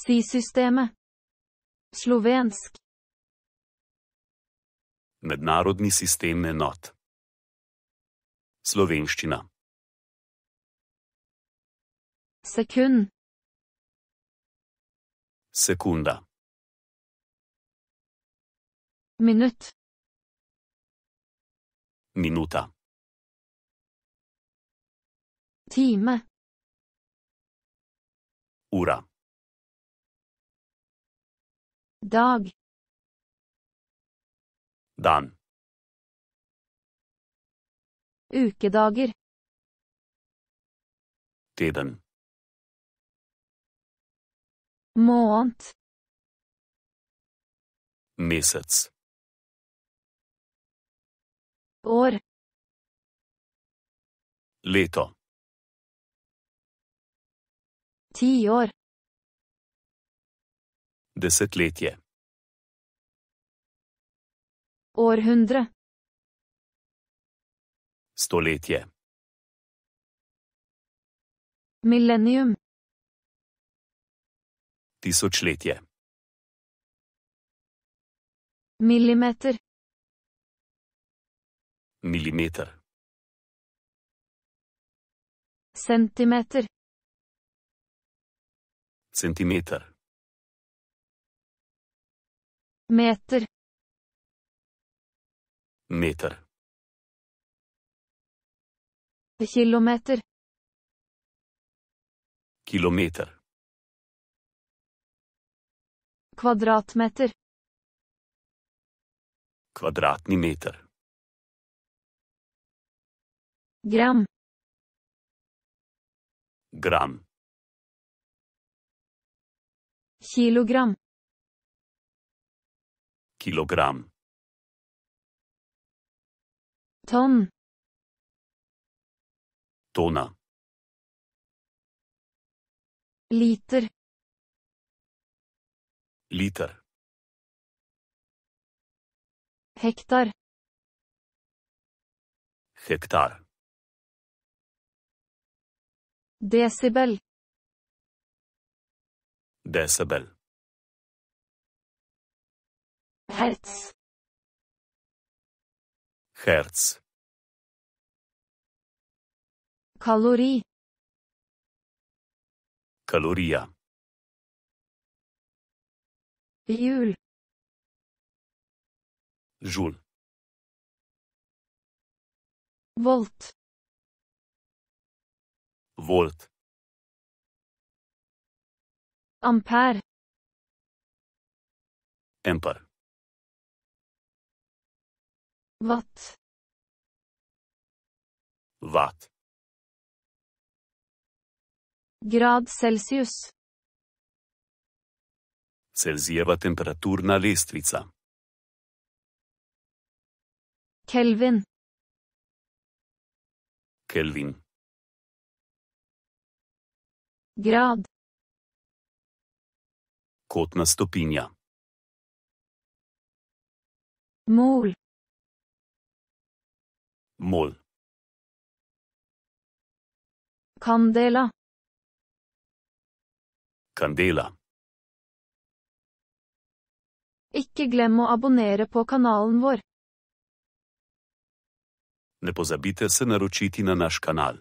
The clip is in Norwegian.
Si systemet. Slovensk. Mednarodni sistem enot. Slovenščina. Sekund. Sekunda. Minutt. Minuta. Time. Ura. Dag. Dan. Ukedager. tiden Måned. Mesec. År. Leto. Tiår. Desetletje. Århundre. Stoletje. Millennium. Tisočletje. Millimeter. Millimeter. Centimeter. Centimeter. Meter. Meter. Kilometer. Kilometer. Kvadratmeter. Kvadratni meter. Gram. Gram. Kilogram. Kilogram. Tonn. Tona. Liter. Liter. Hektar. Hektar. Desibel. Decibel. Hertz. Hertz. Kalori. Kalorija. Jul. Žul. Volt. Volt. Ampere. Emper. Watt. Watt. Grad Celsius. Celzijeva temperaturna lestvica. Kelvin. Kelvin. Grad. Kotna stopinja. Mol. Mol. Candela. Kandela. Ikke glem å abonnere på kanalen vår. Ne pozabite se naročiti na naš kanal.